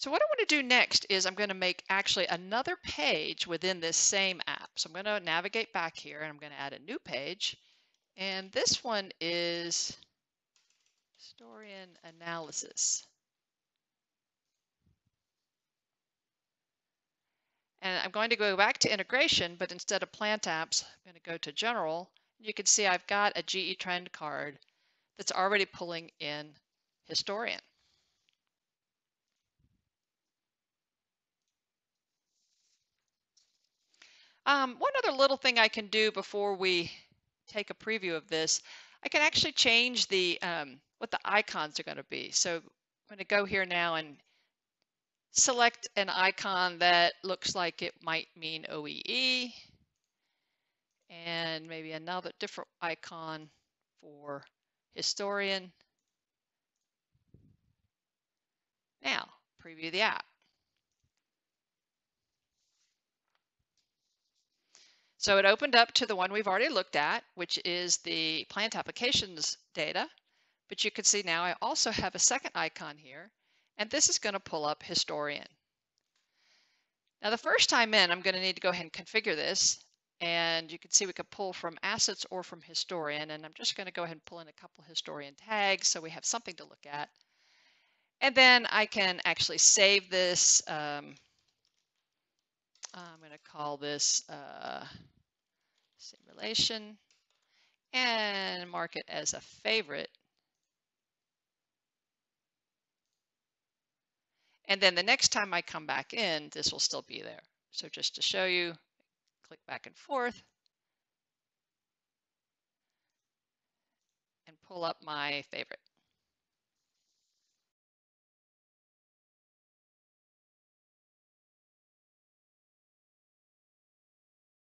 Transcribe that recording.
So what I want to do next is I'm going to make actually another page within this same app. So I'm going to navigate back here and I'm going to add a new page. And this one is historian analysis. And I'm going to go back to integration, but instead of plant apps, I'm going to go to general. You can see I've got a GE trend card that's already pulling in historian. Um, one other little thing I can do before we take a preview of this, I can actually change the um, what the icons are going to be. So I'm going to go here now and select an icon that looks like it might mean OEE and maybe another different icon for historian. Now, preview the app. So it opened up to the one we've already looked at, which is the plant applications data. But you can see now I also have a second icon here, and this is going to pull up historian. Now the first time in, I'm going to need to go ahead and configure this. And you can see we could pull from assets or from historian. And I'm just going to go ahead and pull in a couple historian tags so we have something to look at. And then I can actually save this. Um, I'm going to call this uh, simulation and mark it as a favorite. And then the next time I come back in, this will still be there. So just to show you, click back and forth and pull up my favorite.